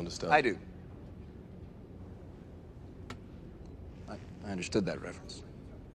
Understand? I do. I, I understood that reference.